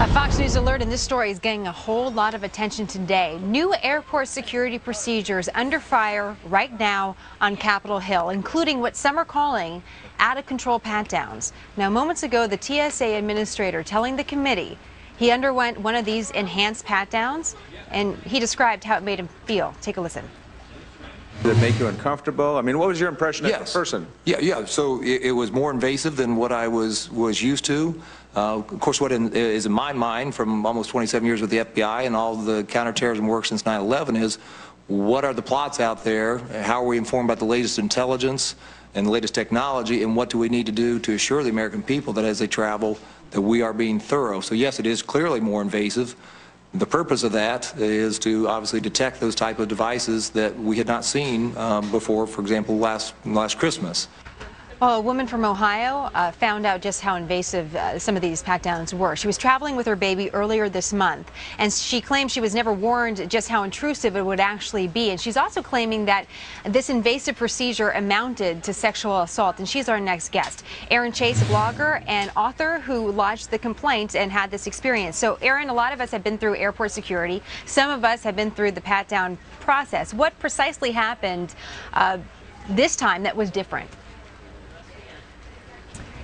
A Fox News alert, and this story is getting a whole lot of attention today. New airport security procedures under fire right now on Capitol Hill, including what some are calling out of control pat downs. Now, moments ago, the TSA administrator telling the committee he underwent one of these enhanced pat downs, and he described how it made him feel. Take a listen. Did it make you uncomfortable? I mean, what was your impression as Yes. a person? Yeah, yeah. So it, it was more invasive than what I was was used to. Uh, of course, what in, is in my mind from almost 27 years with the FBI and all the counterterrorism work since 9/11 is what are the plots out there? How are we informed about the latest intelligence and the latest technology? And what do we need to do to assure the American people that as they travel, that we are being thorough? So yes, it is clearly more invasive. The purpose of that is to obviously detect those type of devices that we had not seen um, before, for example, last, last Christmas. Well, a woman from Ohio uh, found out just how invasive uh, some of these pat downs were. She was traveling with her baby earlier this month, and she claimed she was never warned just how intrusive it would actually be. And she's also claiming that this invasive procedure amounted to sexual assault. And she's our next guest, Erin Chase, blogger and author who lodged the complaint and had this experience. So, Erin, a lot of us have been through airport security. Some of us have been through the pat down process. What precisely happened uh, this time that was different?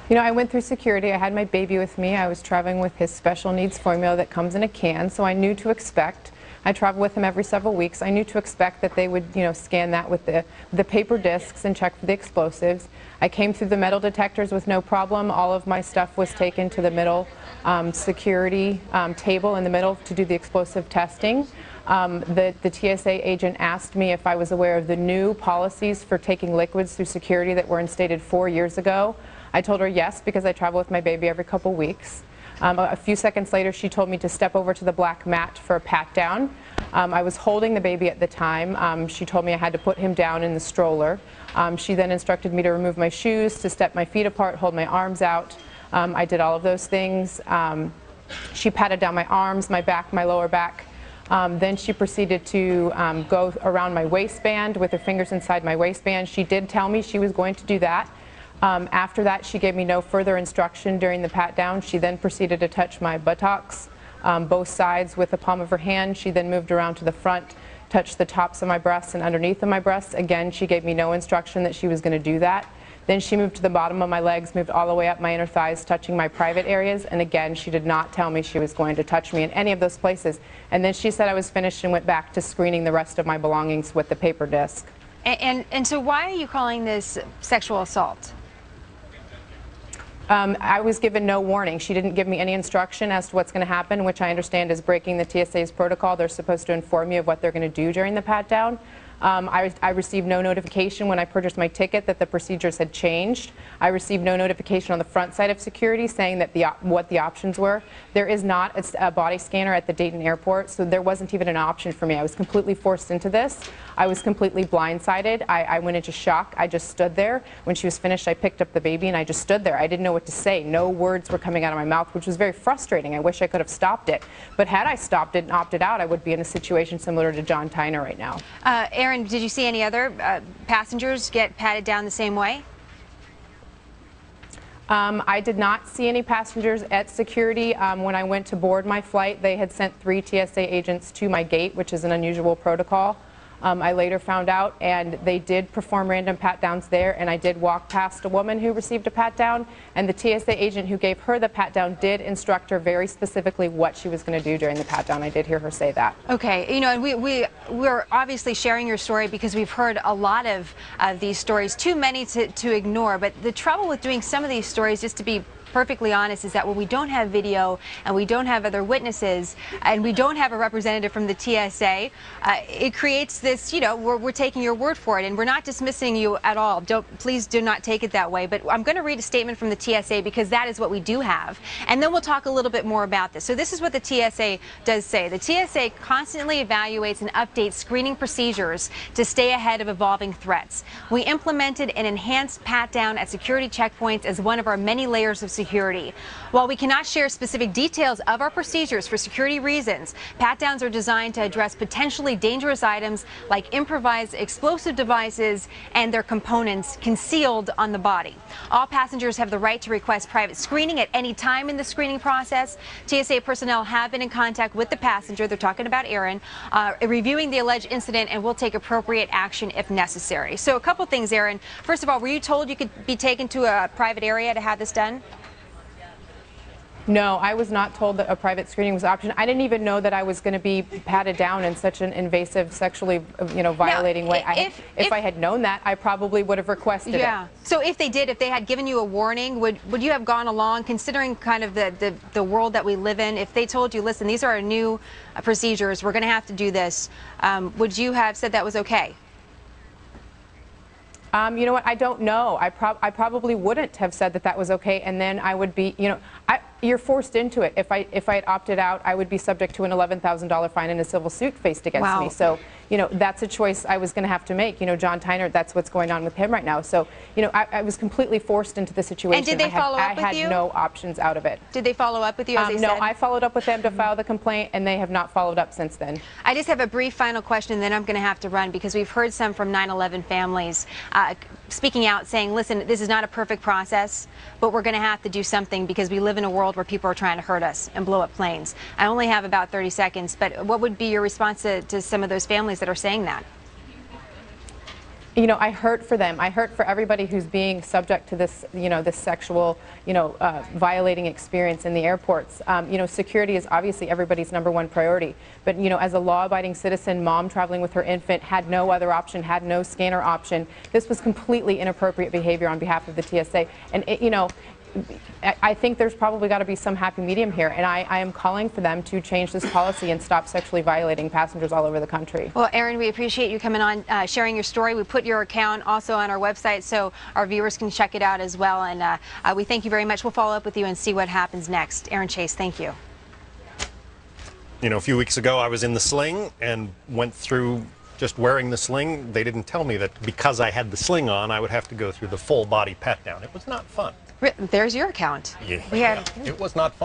You know, I went through security. I had my baby with me. I was traveling with his special needs formula that comes in a can, so I knew to expect. I travel with him every several weeks. I knew to expect that they would, you know, scan that with the, the paper discs and check for the explosives. I came through the metal detectors with no problem. All of my stuff was taken to the middle um, security um, table in the middle to do the explosive testing. Um, the, the TSA agent asked me if I was aware of the new policies for taking liquids through security that were instated four years ago. I told her yes because I travel with my baby every couple weeks. Um, a, few seconds later, she told me to step over to the black mat for a pat down. Um, I was holding the baby at the time. Um, she told me I had to put him down in the stroller. Um, she then instructed me to remove my shoes, to step my feet apart, hold my arms out. Um, I did all of those things. Um, she patted down my arms, my back, my lower back. Then she proceeded to go around my waistband with her fingers inside my waistband. She did tell me she was going to do that. Um, after that, she gave me no further instruction during the pat down. She then proceeded to touch my buttocks, um, both sides with the palm of her hand. She then moved around to the front, touched the tops of my breasts and underneath of my breasts. Again, she gave me no instruction that she was going to do that. Then she moved to the bottom of my legs, moved all the way up my inner thighs, touching my private areas. And again, she did not tell me she was going to touch me in any of those places. And then she said I was finished and went back to screening the rest of my belongings with the paper disc. And, and, and so, why are you calling this sexual assault? Um, I was given no warning. She didn't give me any instruction as to what's going to happen, which I understand is breaking the TSA's protocol. They're supposed to inform you of what they're going to do during the pat down. Um, I, I, received no notification when I purchased my ticket that the procedures had changed. I received no notification on the front side of security saying that the what the options were. There is not a, a, body scanner at the Dayton airport, so there wasn't even an option for me. I was completely forced into this. I was completely blindsided. I, I went into shock. I just stood there. When she was finished, I picked up the baby and I just stood there. I didn't know what to say. No words were coming out of my mouth, which was very frustrating. I wish I could have stopped it. But had I stopped it and opted out, I would be in a situation similar to John Tyner right now. Uh, Erin, did you see any other uh, passengers get patted down the same way? Um, I did not see any passengers at security. Um, when I went to board my flight, they had sent three TSA agents to my gate, which is an unusual protocol. Um, I later found out, and they did perform random pat downs there, and I did walk past a woman who received a pat down, and the TSA agent who gave her the pat down did instruct her very specifically what she was going to do during the pat down. I did hear her say that. Okay, you know, and we, we, we're obviously sharing your story because we've heard a lot of uh, these stories, too many to, to ignore, but the trouble with doing some of these stories, just to be perfectly honest, is that when we don't have video and we don't have other witnesses and we don't have a representative from the TSA, uh, it creates this, you know, we're, we're taking your word for it and we're not dismissing you at all. Don't, please do not take it that way. But I'm going to read a statement from the TSA because that is what we do have. And then we'll talk a little bit more about this. So this is what the TSA does say. The TSA constantly evaluates and updates screening procedures to stay ahead of evolving threats. We implemented an enhanced pat down at security checkpoints as one of our many layers of security security. While we cannot share specific details of our procedures for security reasons, pat downs are designed to address potentially dangerous items like improvised explosive devices and their components concealed on the body. All passengers have the right to request private screening at any time in the screening process. TSA personnel have been in contact with the passenger. They're talking about Erin, uh, reviewing the alleged incident and will take appropriate action if necessary. So, a couple things, Erin. First of all, were you told you could be taken to a private area to have this done? No, I was not told that a private screening was an option. I didn't even know that I was going to be patted down in such an invasive, sexually, you know, violating way. i- I, if- if, if- I had known that, I probably would have requested Yeah. it. So if they did, if they had given you a warning, would would you have gone along, considering kind of the the, the world that we live in? If they told you, listen, these are our new uh, procedures, we're going to have to do this, um, would you have said that was okay? Um, you know what? I don't know. I, prob- I probably wouldn't have said that that was okay, and then I would be, you know, I, you're forced into it. If I if I had opted out, I would be subject to an $11,000 fine and a civil suit faced against Wow. me. So, you know, that's a choice I was going to have to make. You know, John Tyner, that's what's going on with him right now. So, you know, I, I was completely forced into the situation. And did they I had, follow up I with had you? no options out of it. Did they follow up with you as Um, no, said? I followed up with them to file the complaint, and they have not followed up since then. I just have a brief final question, and then I'm going to have to run because we've heard some from 9/11 families uh, speaking out, saying, "Listen, this is not a perfect process, but we're going to have to do something because we live in a world where people are trying to hurt us and blow up planes." I only have about 30 seconds, but what would be your response to, to some of those families that are saying that? you know, I hurt for them. I hurt for everybody who's being subject to this, you know, this sexual, you know, uh, violating experience in the airports. Um, you know, security is obviously everybody's number one priority. But you know, as a law-abiding citizen, mom traveling with her infant had no other option, had no scanner option. This was completely inappropriate behavior on behalf of the TSA. And it, you know. I I think there's probably got to be some happy medium here, and I, I am calling for them to change this policy and stop sexually violating passengers all over the country. Well, Erin, we appreciate you coming on, uh, sharing your story. We put your account also on our website so our viewers can check it out as well. And uh, uh, we thank you very much. We'll follow up with you and see what happens next. Erin Chase, thank you. You know, a few weeks ago, I was in the sling and went through just wearing the sling. They didn't tell me that because I had the sling on, I would have to go through the full body pat down. It was not fun. There's your account. Yeah, We had it was not fun.